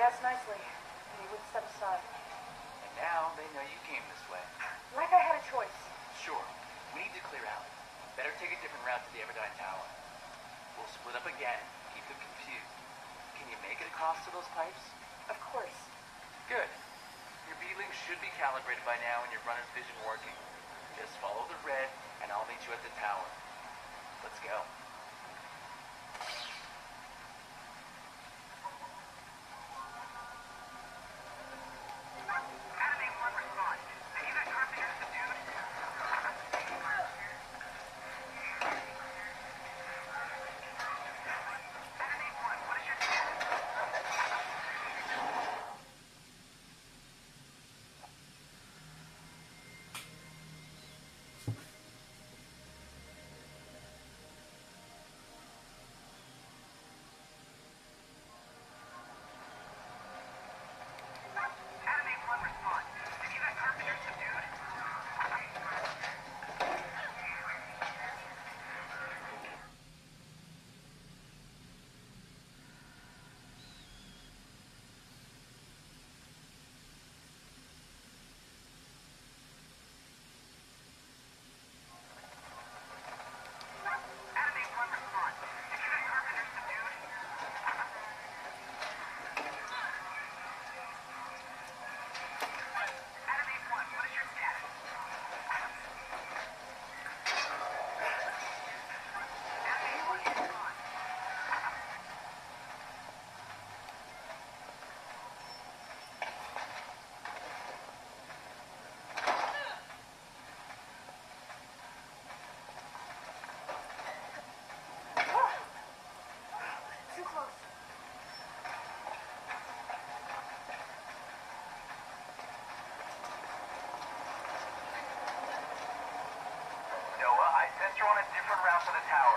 Asked nicely, and he wouldn't step aside. And now they know you came this way. Like I had a choice. Sure. We need to clear out. Better take a different route to the Everdine Tower. We'll split up again, keep them confused. Can you make it across to those pipes? Of course. Good. Your beelings should be calibrated by now and your runner's vision working. Just follow the red, and I'll meet you at the tower. Let's go. sent you on a different route to the tower.